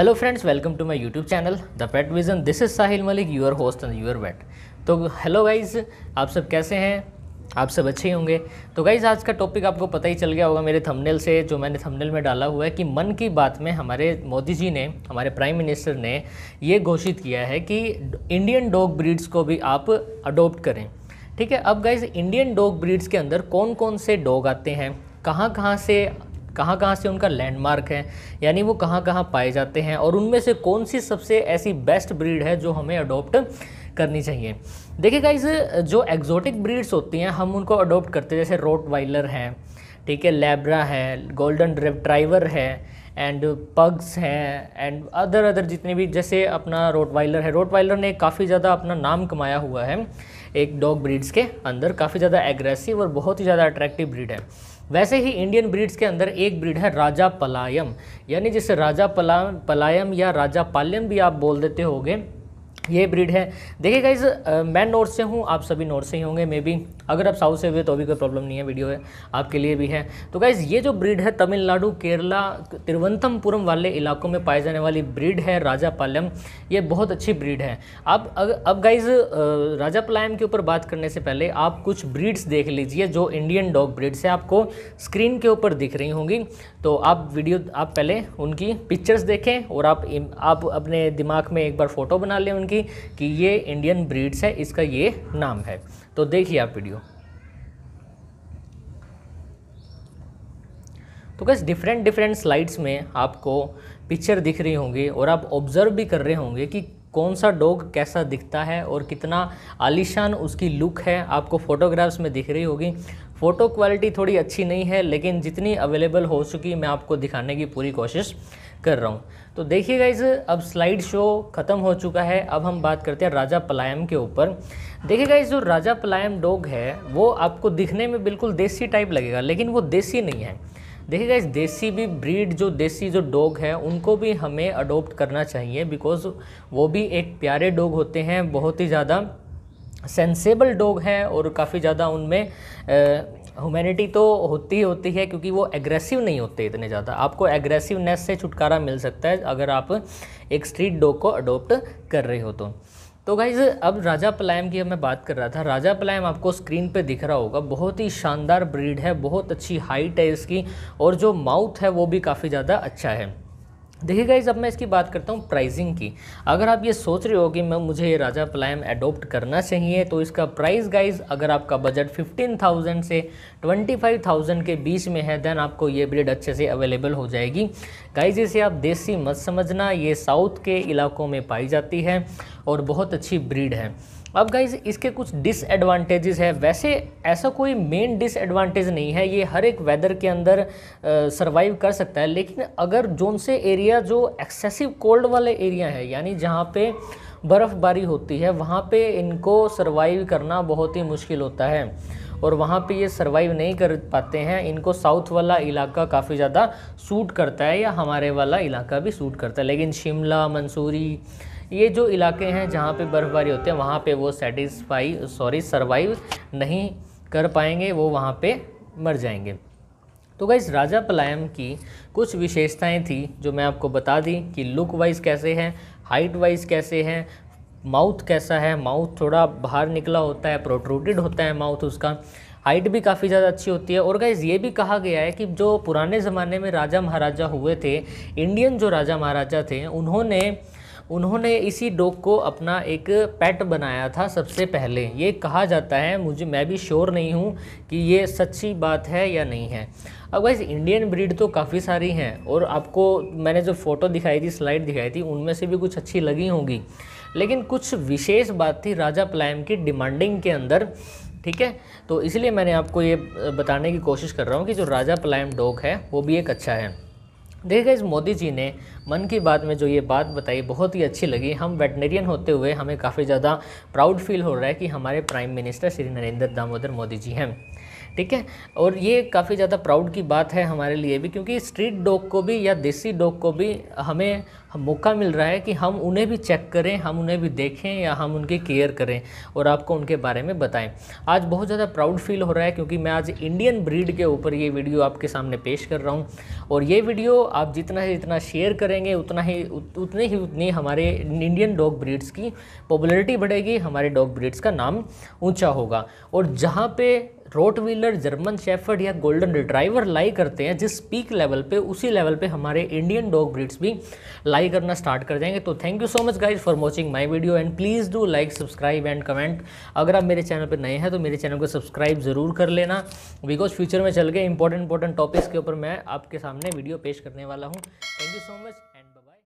Hello friends welcome to my YouTube channel the pet vision this is Sahil Malik your host and your vet तो hello guys आप सब कैसे हैं? आप सब अच्छे ही होंगे। तो गाइज़ आज का टॉपिक आपको पता ही चल गया होगा मेरे थंबनेल से, जो मैंने थंबनेल में डाला हुआ है कि मन की बात में हमारे मोदी जी ने, हमारे प्राइम मिनिस्टर ने ये घोषित किया है कि इंडियन डॉग ब्रीड्स को भी आप अडोप्ट करें। ठीक है? अब गाइज़ इंडियन डॉग ब्रीड्स के अंदर कौन कौन से डॉग आते हैं? कहाँ कहाँ से कहाँ कहाँ से उनका लैंडमार्क है, यानी वो कहाँ कहाँ पाए जाते हैं और उनमें से कौन सी सबसे ऐसी बेस्ट ब्रीड है जो हमें अडोप्ट करनी चाहिए। देखिए गाइज़ जो एग्जॉटिक ब्रीड्स होती हैं, हम उनको अडोप्ट करते हैं, जैसे रोट वाइलर हैं, ठीक है लेब्रा है गोल्डन ड्राइवर है एंड पग्स हैं एंड अदर अदर जितने भी, जैसे अपना रोट वाइलर है। रोट वाइलर ने काफ़ी ज़्यादा अपना नाम कमाया हुआ है एक डॉग ब्रीड्स के अंदर, काफ़ी ज़्यादा एग्रेसिव और बहुत ही ज़्यादा अट्रैक्टिव ब्रीड है। वैसे ही इंडियन ब्रीड्स के अंदर एक ब्रीड है राजा पलायम। यानी जिसे राजा पला पलायम या राजा पाल्यम भी आप बोल देते होगे ये ब्रीड है। देखिए गाइज़ मैं नॉर्थ से हूँ आप सभी नॉर्थ से ही होंगे मे बी अगर आप साउथ से हुए तो भी कोई प्रॉब्लम नहीं है वीडियो है आपके लिए भी है। तो गाइज़ ये जो ब्रीड है तमिलनाडु केरला तिरुवंतमपुरम वाले इलाकों में पाई जाने वाली ब्रीड है राजा पालम ये बहुत अच्छी ब्रीड है। अब अग, अब गाइज़ राजा पलायम के ऊपर बात करने से पहले आप कुछ ब्रीड्स देख लीजिए जो इंडियन डॉग ब्रीड्स है। आपको स्क्रीन के ऊपर दिख रही होंगी। तो आप वीडियो आप पहले उनकी पिक्चर्स देखें और आप अपने दिमाग में एक बार फ़ोटो बना लें कि ये इंडियन ब्रीड्स है, इसका ये नाम है। तो देखिए आप वीडियो तो कैसे डिफरेंट डिफरेंट स्लाइड्स में आपको पिक्चर दिख रही होंगी और आप ऑब्ज़र्व भी कर रहे होंगे कि कौन सा डॉग कैसा दिखता है और कितना आलिशान उसकी लुक है। आपको फ़ोटोग्राफ्स में दिख रही होगी। फ़ोटो क्वालिटी थोड़ी अच्छी नहीं है, लेकिन जितनी अवेलेबल हो चुकी, मैं आपको दिखाने की पूरी कोशिश कर रहा हूँ। तो देखिए गाइज़ अब स्लाइड शो ख़त्म हो चुका है। अब हम बात करते हैं राजा पलायम के ऊपर। देखिए गाइज़ जो राजा पलायम डॉग है, वो आपको दिखने में बिल्कुल देसी टाइप लगेगा, लेकिन वो देसी नहीं है। देखिए गाइज़ देसी भी ब्रीड जो देसी, जो डॉग है, उनको भी हमें अडोप्ट करना चाहिए बिकॉज़ वो भी एक प्यारे डॉग होते हैं, बहुत ही ज़्यादा सेंसेबल डॉग हैं और काफ़ी ज़्यादा उनमें ह्यूमैनिटी तो होती ही होती है क्योंकि वो एग्रेसिव नहीं होते इतने ज़्यादा। आपको एग्रेसिवनेस से छुटकारा मिल सकता है अगर आप एक स्ट्रीट डॉग को अडोप्ट कर रहे हो तो। तो गाइज़ अब राजा पलायम की मैं बात कर रहा था। राजा पलायम आपको स्क्रीन पे दिख रहा होगा। बहुत ही शानदार ब्रीड है, बहुत अच्छी हाइट है इसकी और जो माउथ है वो भी काफ़ी ज़्यादा अच्छा है। देखिए गाइज़ अब मैं इसकी बात करता हूँ प्राइसिंग की। अगर आप ये सोच रहे हो कि मैं मुझे ये राजा पलायम एडोप्ट करना चाहिए तो इसका प्राइस गाइज़ अगर आपका बजट 15,000 से 25,000 के बीच में है देन आपको ये ब्रिड अच्छे से अवेलेबल हो जाएगी। गाइज़ इसे आप देसी मत समझना ये साउथ के इलाकों में पाई जाती है। और बहुत अच्छी ब्रीड है। अब गाइज़ इसके कुछ डिसएडवांटेजेस है। वैसे ऐसा कोई मेन डिसएडवांटेज नहीं है, ये हर एक वेदर के अंदर सरवाइव कर सकता है। लेकिन अगर जोन से एरिया जो एक्सेसिव कोल्ड वाले एरिया है, यानी जहाँ पे बर्फ़बारी होती है, वहाँ पे इनको सरवाइव करना बहुत ही मुश्किल होता है। और वहाँ पे ये सरवाइव नहीं कर पाते हैं, इनको साउथ वाला इलाका काफ़ी ज़्यादा सूट करता है या हमारे वाला इलाका भी सूट करता है। लेकिन शिमला, मंसूरी ये जो इलाके हैं जहाँ पे बर्फ़बारी होती है, वहाँ पे वो सेटिस्फाई सॉरी सरवाइव नहीं कर पाएँगे, वो वहाँ पे मर जाएँगे। तो गाइस राजा पलायम की कुछ विशेषताएँ थी जो मैं आपको बता दी कि लुक वाइज कैसे हैं हाइट वाइज कैसे हैं माउथ कैसा है माउथ थोड़ा बाहर निकला होता है प्रोट्रूटेड होता है माउथ उसका। हाइट भी काफ़ी ज़्यादा अच्छी होती है और गाइज़ ये भी कहा गया है कि जो पुराने ज़माने में राजा महाराजा हुए थे इंडियन जो राजा महाराजा थे, उन्होंने उन्होंने इसी डॉग को अपना एक पेट बनाया था सबसे पहले। ये कहा जाता है, मुझे, मैं भी श्योर नहीं हूँ कि ये सच्ची बात है या नहीं है। अब वैसे इंडियन ब्रीड तो काफ़ी सारी हैं और आपको, मैंने जो फ़ोटो दिखाई थी स्लाइड दिखाई थी, उनमें से भी कुछ अच्छी लगी होंगी। लेकिन कुछ विशेष बात थी राजा प्लाइम की डिमांडिंग के अंदर, ठीक है? तो इसलिए मैंने आपको ये बताने की कोशिश कर रहा हूँ कि जो राजा प्लाइम डॉग है, वो भी एक अच्छा है। देखिए इस मोदी जी ने मन की बात में जो ये बात बताई, बहुत ही अच्छी लगी। हम वेटनेरियन होते हुए हमें काफ़ी ज़्यादा प्राउड फील हो रहा है कि हमारे प्राइम मिनिस्टर श्री नरेंद्र दामोदर मोदी जी हैं। ठीक है? और ये काफ़ी ज़्यादा प्राउड की बात है हमारे लिए भी, क्योंकि स्ट्रीट डॉग को भी या देसी डॉग को भी हमें मौका मिल रहा है कि हम उन्हें भी चेक करें, हम उन्हें भी देखें या हम उनकी केयर करें और आपको उनके बारे में बताएँ। आज बहुत ज़्यादा प्राउड फील हो रहा है, क्योंकि मैं आज इंडियन ब्रीड के ऊपर ये वीडियो आपके सामने पेश कर रहा हूँ। और ये वीडियो आप जितना ही जितना शेयर करेंगे, उतना ही, उतने ही उतनी हमारे इंडियन डॉग ब्रीड्स की पॉपुलरिटी बढ़ेगी, हमारे डॉग ब्रीड्स का नाम ऊँचा होगा। और जहाँ पे रोट व्हीलर जर्मन शेफर्ड या गोल्डन रिट्राइवर लाई करते हैं, जिस पीक लेवल पे, उसी लेवल पे हमारे इंडियन डॉग ब्रीड्स भी लाई करना स्टार्ट कर जाएँगे। तो thank you so much guys for watching my video and please do like subscribe and comment अगर आप मेरे चैनल पर नए हैं तो मेरे चैनल को सब्सक्राइब ज़रूर कर लेना बिकॉज़ फ्यूचर में चल के इंपॉर्टेंट इंपॉर्टेंट टॉपिक्स के ऊपर मैं आपके सामने वीडियो पेश करने वाला हूँ। Thank you so much